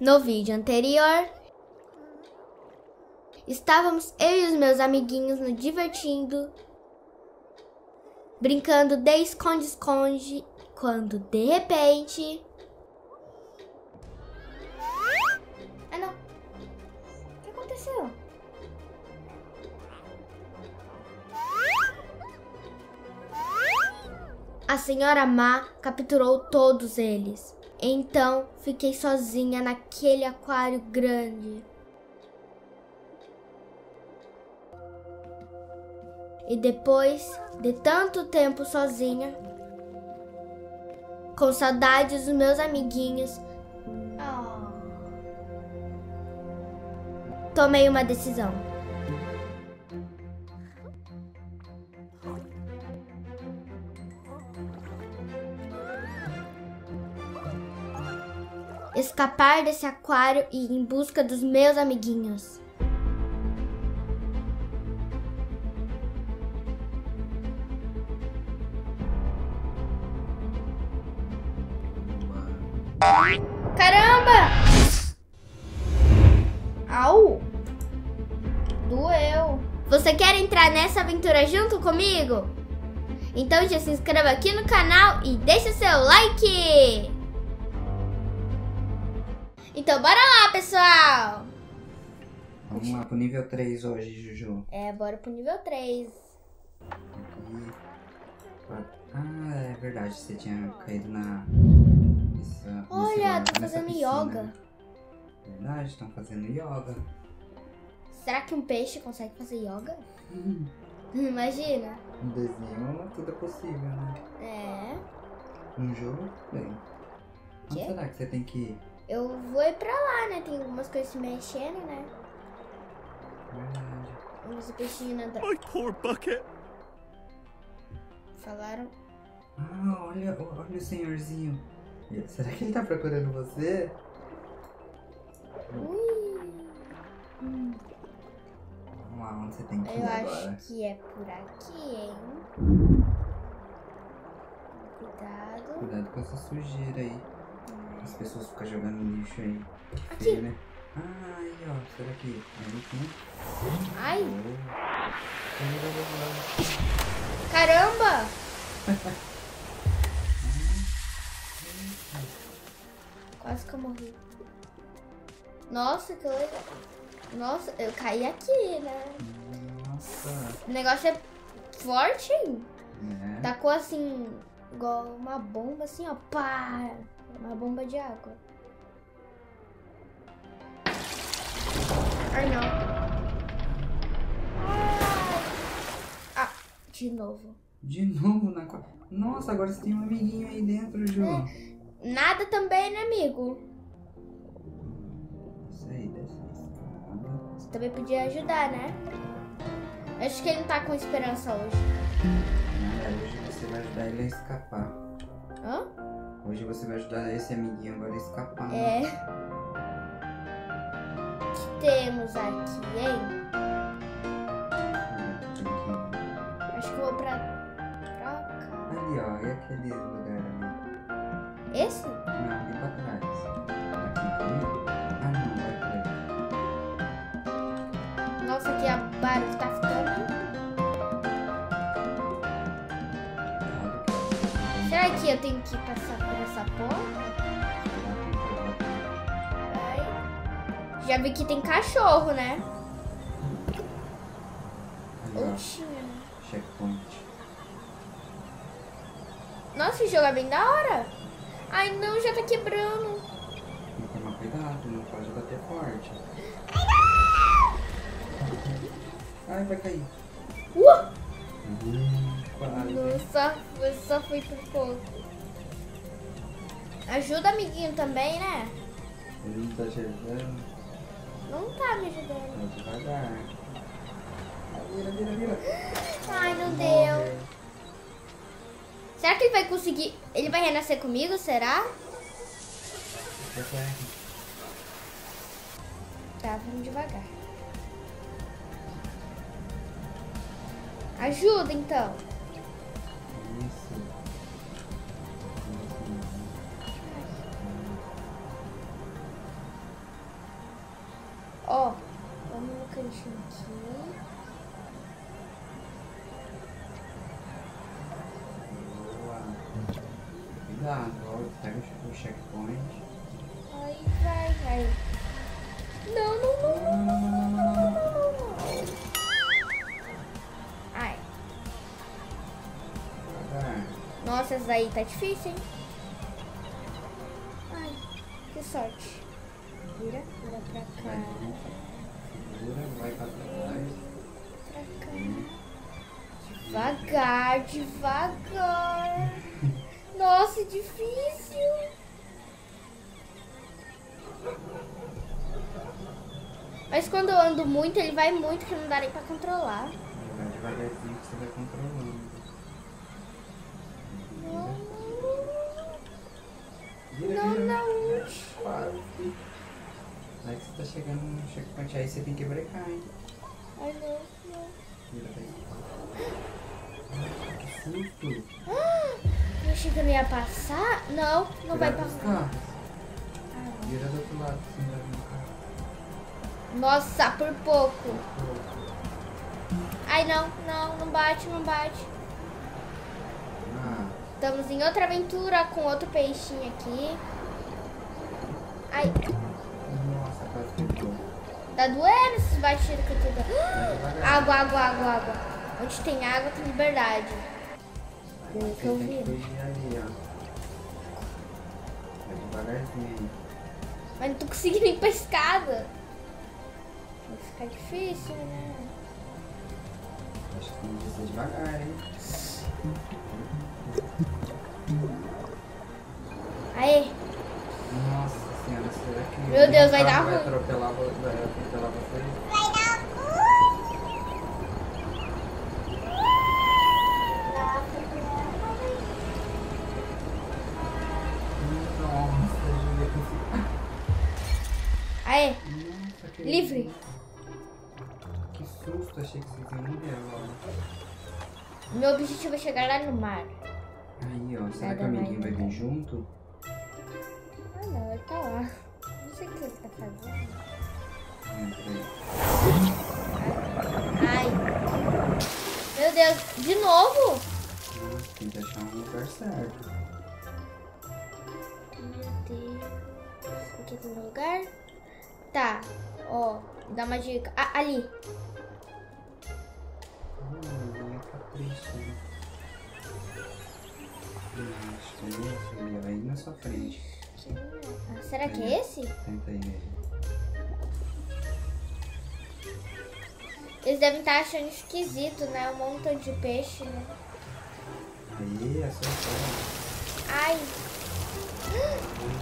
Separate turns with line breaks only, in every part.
No vídeo anterior, estávamos eu e os meus amiguinhos nos divertindo, brincando de esconde-esconde, quando de repente. Ah, não. O que aconteceu? A senhora Má capturou todos eles. Então fiquei sozinha naquele aquário grande. E depois de tanto tempo sozinha, com saudades dos meus amiguinhos, tomei uma decisão. Escapar desse aquário e ir em busca dos meus amiguinhos. Caramba! Au! Doeu. Você quer entrar nessa aventura junto comigo? Então já se inscreva aqui no canal e deixe seu like! Então bora lá, pessoal!
Vamos lá pro nível 3 hoje, Juju.
É, bora pro nível 3.
Aqui. Ah, é verdade, você tinha caído na. Essa,
Olha, tô fazendo
piscina.
yoga.
Verdade, estão fazendo yoga.
Será que um peixe consegue fazer yoga?
Hum,
Imagina.
Um desenho, tudo é possível, né?
É.
Um jogo, bem. Onde será que você tem que ir?
Eu vou ir pra lá, né? Tem algumas coisas se mexendo, né?
Verdade.
Vamos ver peixinho nadando.
My poor bucket.
Falaram.
Ah, olha, olha o senhorzinho. Será que ele tá procurando você?
Ui. Hum,
Vamos lá, onde você tem que ir
eu
agora?
acho que é por aqui, hein? Cuidado.
Cuidado com essa sujeira aí. As pessoas ficam jogando lixo aí.
Aqui.
Feio, né? Ah, aí, ó. Será que aí tem?
Ai,
Oh.
caramba! Quase que eu morri. Nossa, que legal. Nossa, eu caí aqui, né?
Nossa.
O negócio é forte, hein?
É.
Tacou assim, igual uma bomba, assim, ó. Pá! Uma bomba de água. Ai, não. Ah, de novo.
De novo na co... Nossa, agora você tem um amiguinho aí dentro, Ju.
Nada também, né, amigo?
Isso aí, dessa escada.
Você também podia ajudar, né? Acho que ele não tá com esperança hoje.
Ah, hoje você vai ajudar ele a escapar.
Hã?
Hoje você vai ajudar esse amiguinho agora a escapar.
É. O que temos aqui, hein? Acho que eu vou pra, pra cá.
Ali, ó. E aquele lugar ali?
Esse?
Não, ali pra trás. Aqui. Ah, não, vai pra
Nossa, aqui a barulho tá ficando. hein?
cá.
Será que eu tenho que passar essa porta? Já vi que tem cachorro, né? Né?
Checkpoint.
Nossa, esse jogo é bem da hora. Ai, não, já tá quebrando.
Tem que tomar cuidado, não pode bater forte. Ai, vai cair.
Uh!
Hum, quase.
Nossa, eu só fui por pouco. Ajuda, amiguinho, também, né?
Ele não tá te ajudando.
Não tá me ajudando.
Vai devagar. Vira, vira, vira.
Ai, não deu. Será que ele vai conseguir... Ele vai renascer comigo, será? Tá, vamos devagar. Ajuda, então.
Checkpoint.
Ai, vai, vai. Não, não, não, não, não, não, não, não, não. Ai, nossa, essa daí tá difícil, hein? Ai, que sorte. Vira, vira pra cá,
segura, vai pra trás.
pra cá. Devagar, devagar. Nossa, difícil. Mas quando eu ando muito, ele vai muito que não dá nem pra controlar.
Vai devagarzinho que você vai controlando.
Não,
Vira,
não,
vira.
não.
Quase. Aí que você tá chegando no checkpoint, aí você tem que brecar, hein?
Ai, não, não.
Vira daí. Que susto!
Eu achei que eu não ia passar. Não, não vai
com os
passar.
Vira do outro lado, assim,
Nossa, por pouco. Ai, não, não, não bate, não bate.
Ah,
Estamos em outra aventura com outro peixinho aqui. Ai,
nossa, quase quebrou.
tá doendo esses batidos que eu tô dando.
Vai devagar.
Água, água, água, água. Onde tem água tem liberdade. Pelo
você
que eu vi.
ali, ó. Vai devagarzinho.
Mas não tô conseguindo ir pra escada. Vai ficar difícil, né?
Acho que tem que ser devagar, hein?
Aê,
Nossa senhora, será que.
Meu Deus, vai dar ruim.
Vai atropelar, vai atropelar você?
vai dar ruim.
Nossa, Julia, consegui.
Aê,
Nossa, que
Livre. Meu objetivo é chegar lá no mar.
Aí, ó, será
Nada
que o amiguinho vai vir junto?
Ah, não, ele tá lá. Não sei o que ele tá fazendo. Ai. Meu Deus, de novo?
Nossa, tem que achar um lugar certo.
Meu Deus. Aqui tem um lugar? Tá, ó, dá uma dica. Ah, ali.
Hum, ali, vai na sua frente.
Será que é esse?
Tenta aí nele.
Eles devem estar achando esquisito, né? Um montão de peixe, né?
Aí, acertou.
Ai.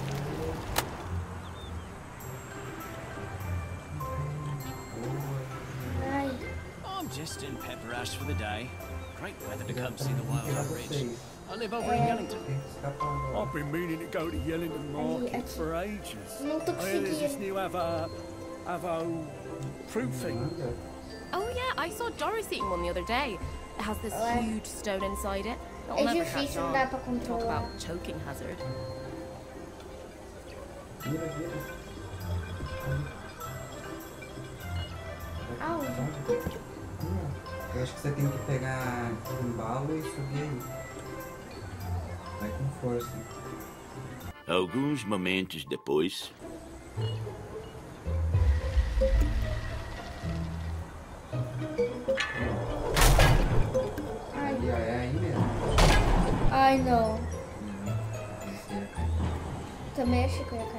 I'm just in Pepper Ash for the day. Great weather to come see the
vindo
Wild Ridge.
vocês.
I live over in Yellington.
Tem que escapar agora.
I've been meaning to go to Yellington Market for ages.
Não
I hear there's this new Avo, Avo fruit thing.
Oh yeah, I saw Doris eating one the other day. It has this huge stone inside it. It'll
É
never catch
difícil, não
on.
dá
Talk about choking hazard.
Vira, vira.
Aonde?
Onde? Eu acho que você tem que pegar um embalo e subir aí. Vai com força.
Alguns momentos depois.
Ó, é aí mesmo.
ai não.
Cair.
Também achei que eu ia cair.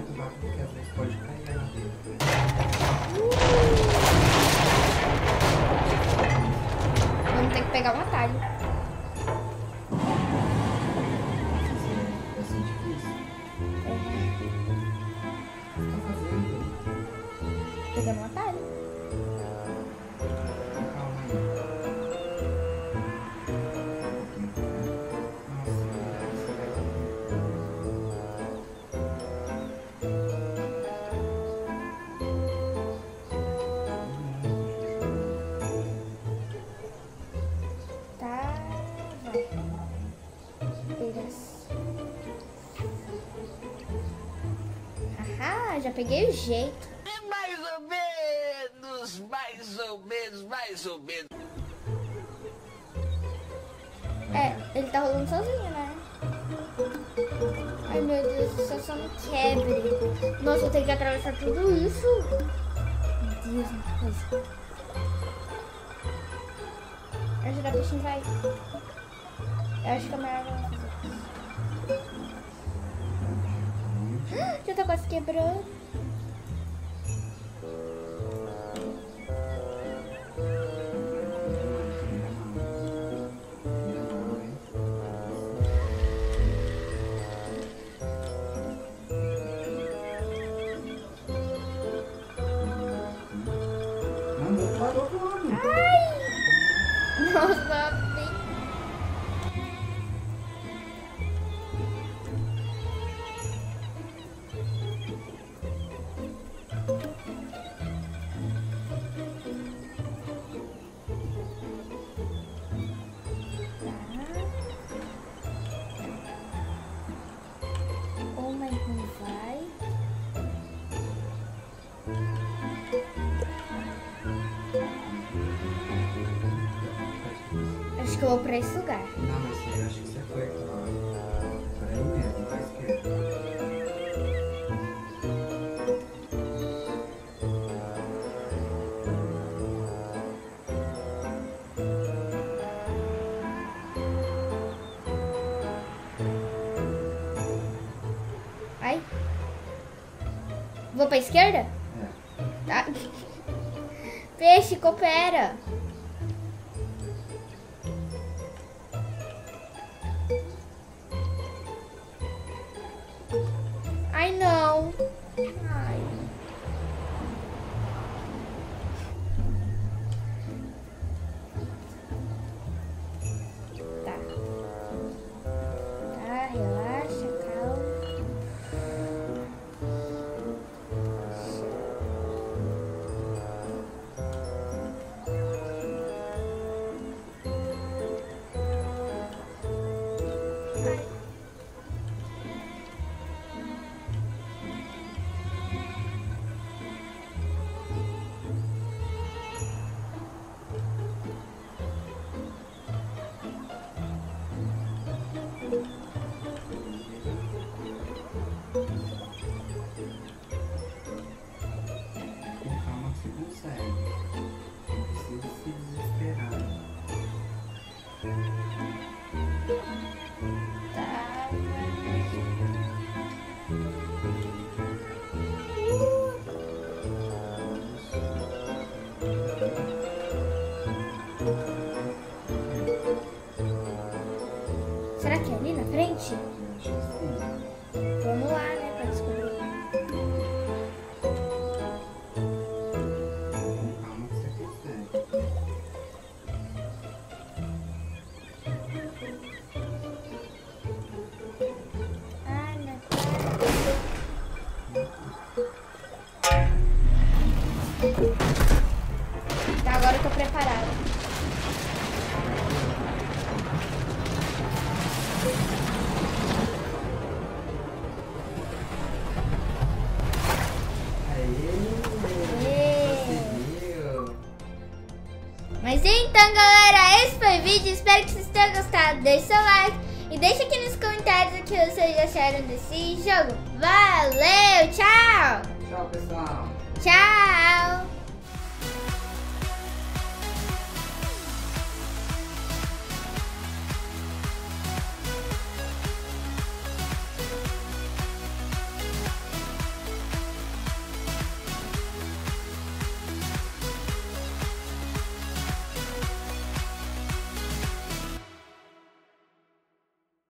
Muito
às vezes pode cair.
Vamos ter que pegar um atalho. Já peguei o jeito.
É mais ou menos, mais ou menos, mais ou menos.
É, ele tá rolando sozinho, né? Ai meu Deus céu, só não quebre. Nossa, eu tenho que atravessar tudo isso. Meu Deus, muita coisa. Ajuda a bichinho, vai. Eu acho que a minha água vai fazer. Que eu vou pra esse lugar.
Não, mas eu acho que você foi pra, pra aí mesmo, pra esquerda.
Ai. Vou pra esquerda?
É.
Tá. Peixe, coopera. Tá, agora eu tô preparada.
Aê! Conseguiu!
Mas então, galera, esse foi o vídeo. Espero que vocês tenham gostado. Deixe seu like e deixe aqui nos comentários o que vocês acharam desse jogo. Valeu, tchau! Ciao